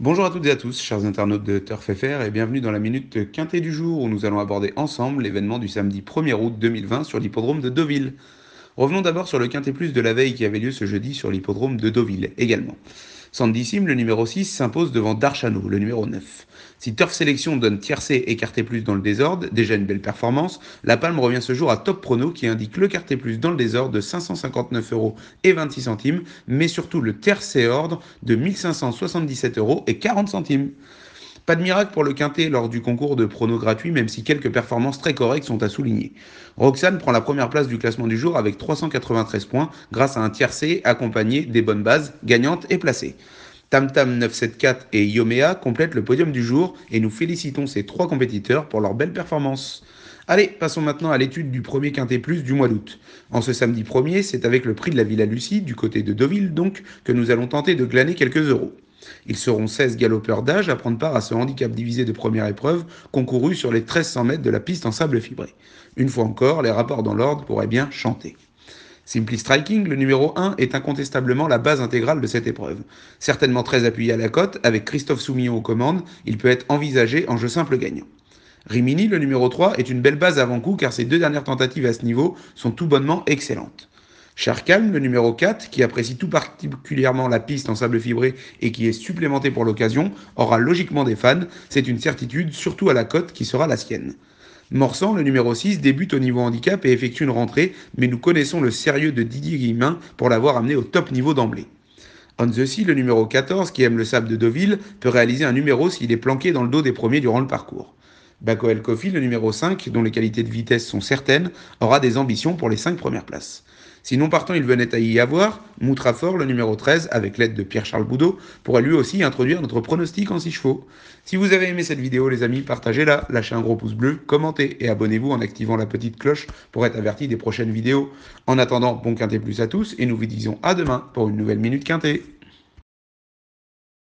Bonjour à toutes et à tous, chers internautes de Turf FR, et bienvenue dans la minute quintée du jour où nous allons aborder ensemble l'événement du samedi 1er août 2020 sur l'hippodrome de Deauville. Revenons d'abord sur le quintet plus de la veille qui avait lieu ce jeudi sur l'hippodrome de Deauville également. Sandissime, le numéro 6, s'impose devant Darchano, le numéro 9. Si Turf Sélection donne tiercé et quarté plus dans le désordre, déjà une belle performance, la palme revient ce jour à Top Prono qui indique le quarté plus dans le désordre de 559 euros et 26 centimes, mais surtout le tiercé ordre de 1577 euros et 40 centimes. Pas de miracle pour le quintet lors du concours de pronos gratuit, même si quelques performances très correctes sont à souligner. Roxane prend la première place du classement du jour avec 393 points grâce à un tiercé accompagné des bonnes bases gagnantes et placées. Tam Tam 974 et Yomea complètent le podium du jour et nous félicitons ces trois compétiteurs pour leur belle performance. Allez, passons maintenant à l'étude du premier Quintet Plus du mois d'août. En ce samedi 1er, c'est avec le prix de la Villa Lucie, du côté de Deauville donc, que nous allons tenter de glaner quelques euros. Ils seront 16 galopeurs d'âge à prendre part à ce handicap divisé de première épreuve concouru sur les 1300 mètres de la piste en sable fibré. Une fois encore, les rapports dans l'ordre pourraient bien chanter. Simply Striking, le numéro 1, est incontestablement la base intégrale de cette épreuve. Certainement très appuyé à la cote, avec Christophe Soumillon aux commandes, il peut être envisagé en jeu simple gagnant. Rimini, le numéro 3, est une belle base avant-coup car ses deux dernières tentatives à ce niveau sont tout bonnement excellentes. Charcalm, le numéro 4, qui apprécie tout particulièrement la piste en sable fibré et qui est supplémenté pour l'occasion, aura logiquement des fans, c'est une certitude, surtout à la cote qui sera la sienne. Morsan, le numéro 6, débute au niveau handicap et effectue une rentrée, mais nous connaissons le sérieux de Didier Guillemin pour l'avoir amené au top niveau d'emblée. On the Sea, le numéro 14, qui aime le sable de Deauville, peut réaliser un numéro s'il est planqué dans le dos des premiers durant le parcours. Bako El Kofi, le numéro 5, dont les qualités de vitesse sont certaines, aura des ambitions pour les 5 premières places. Sinon partant il venait à y avoir, Moutrafort, le numéro 13, avec l'aide de Pierre-Charles Boudot, pourrait lui aussi introduire notre pronostic en 6 chevaux. Si vous avez aimé cette vidéo les amis, partagez-la, lâchez un gros pouce bleu, commentez et abonnez-vous en activant la petite cloche pour être averti des prochaines vidéos. En attendant, bon quintet plus à tous et nous vous disons à demain pour une nouvelle Minute Quintet.